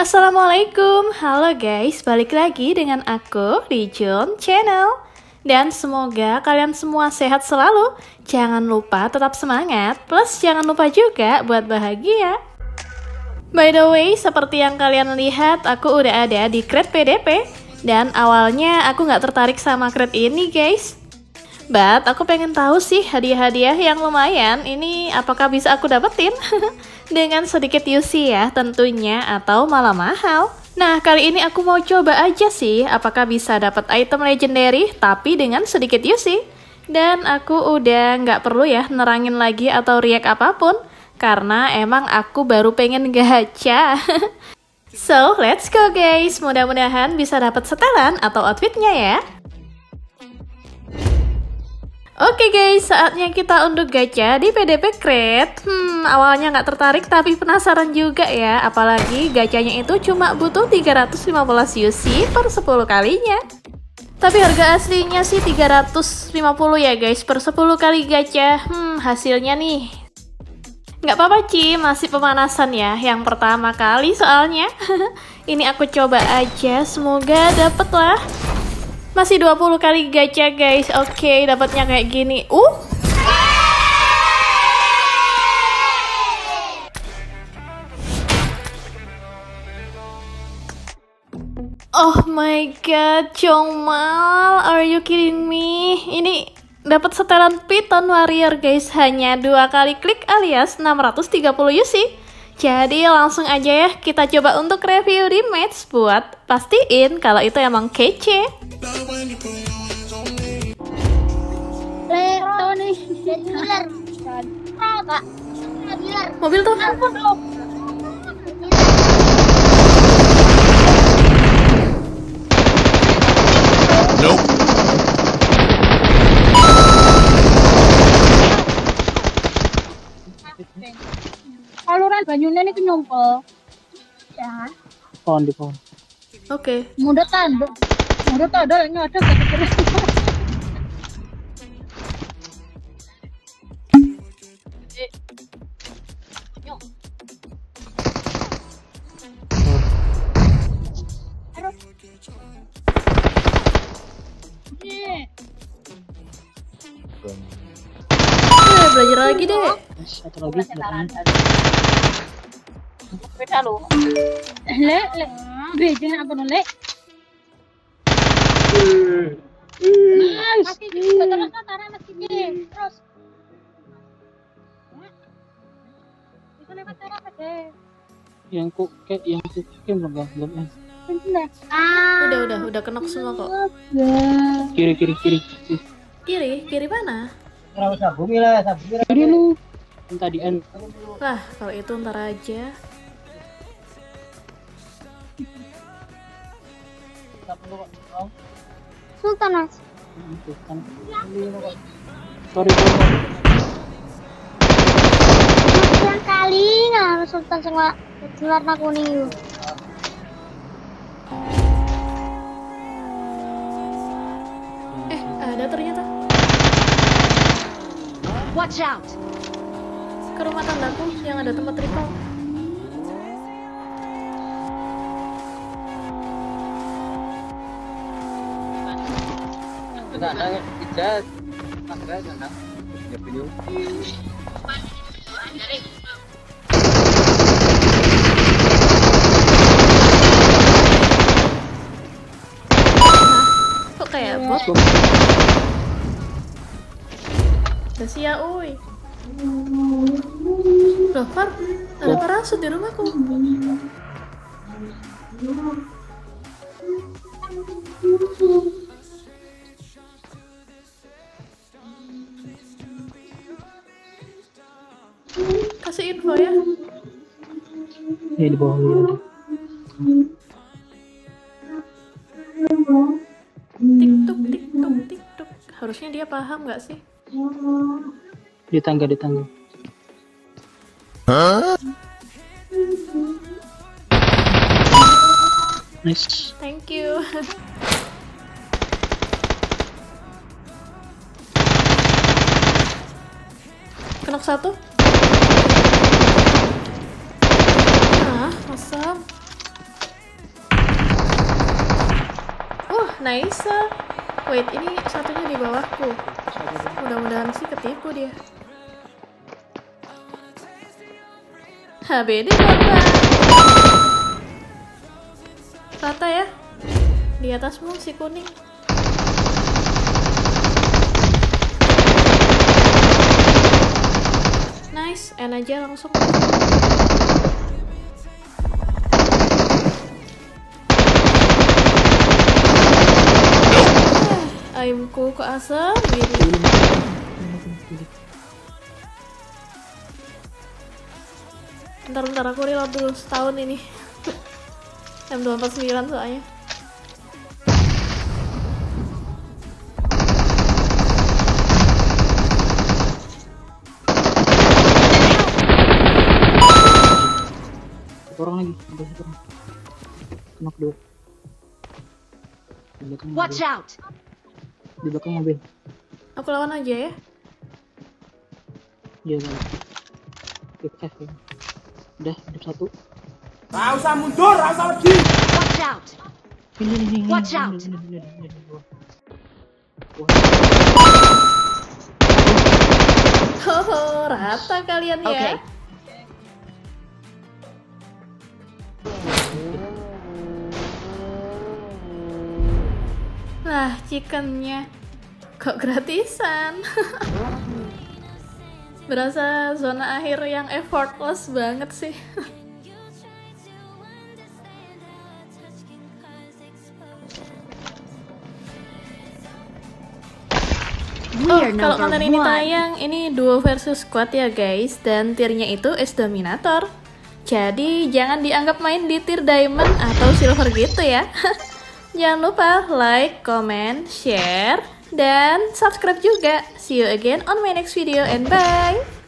Assalamualaikum, halo guys, balik lagi dengan aku di Jun Channel. Dan semoga kalian semua sehat selalu. Jangan lupa tetap semangat, plus jangan lupa juga buat bahagia. By the way, seperti yang kalian lihat, aku udah ada di Crate PDP Dan awalnya aku nggak tertarik sama Crate ini guys But aku pengen tahu sih hadiah-hadiah yang lumayan ini apakah bisa aku dapetin dengan sedikit UC ya tentunya atau malah mahal. Nah kali ini aku mau coba aja sih apakah bisa dapat item legendary tapi dengan sedikit UC. Dan aku udah nggak perlu ya nerangin lagi atau react apa pun karena emang aku baru pengen gacha. so let's go guys, mudah-mudahan bisa dapat setelan atau outfitnya ya. Oke guys, saatnya kita untuk gacha di PDP Crate. Hmm, awalnya nggak tertarik tapi penasaran juga ya. Apalagi gacanya itu cuma butuh 315 UC per 10 kalinya. Tapi harga aslinya sih 350 ya guys per 10 kali gacha. Hmm, hasilnya nih. Nggak apa-apa Ci, masih pemanasan ya. Yang pertama kali soalnya. Ini aku coba aja, semoga dapet lah. Masih 20 kali gacha guys. Oke, okay, dapatnya kayak gini. Uh. Oh my god, Chongmal, are you kidding me? Ini dapat setelan Python Warrior guys, hanya dua kali klik alias 630 UC. Jadi langsung aja ya kita coba untuk review di match buat pastiin kalau itu emang kece. Mobil tuh. Banyunya ini nyumpel ya pohon di pohon oke okay. mudah tanduk mudah tanduk ini ada kira Eh, belajar lagi deh. Satu lagi. Beda lo. Le, le. Beda apa no le? Nice. Terus tarik masih Terus. Itu lewat apa deh? Yang ku kayak yang ku kayak belum belum ya. Ah. Udah udah udah kenok semua kok. Kiri kiri kiri. Kiri kiri mana? Kenapa sabung lah sabung. Kiri lu. Tadi N. Lah kalau itu ntar aja. Sultan mas. Sultan. Sorry sorry. Yang kali nggak Sultan sama warna kuning yuk. Eh ada ternyata. Watch out. Ke rumah tandaku yang ada tempat ada ijaz. Ada. Ya. Kok kayak bot? Kasih ya, uy. Loh, Far, ada parasut di rumahku. Kasih info ya. Ya di bawah ini. Tiktok, tiktok, tiktok. Harusnya dia paham nggak sih? di tangga di tangga. Huh? nice. Thank you. Kena satu. Ah awesome uh nice. Wait ini satunya di bawahku. Mudah-mudahan sih ketipu dia. HBD korban. Rata ya. Di atasmu si kuning. Nice, N aja langsung. Ayamku kok asam gitu. Bentar bentar aku reload dulu setahun ini. M249 soalnya. Satu orang lagi, ada satu orang. Knock dua. Di belakang Watch mobil. out! Di belakang mobil. Aku lawan aja ya. Dia balik. Quick save ya. Udah, hidup satu. Watch out! Ini, ini, ini. Watch out. Ini, ini, ini, ini. Hoho, rata kalian ya. Okay. Lah, chickennya kok gratisan? Berasa zona akhir yang effortless banget sih. Oh, kalau konten ini tayang, ini duo versus squad ya guys, dan tiernya itu es dominator. Jadi jangan dianggap main di tier diamond atau silver gitu ya. jangan lupa like, comment, share, dan subscribe juga. See you again on my next video and bye!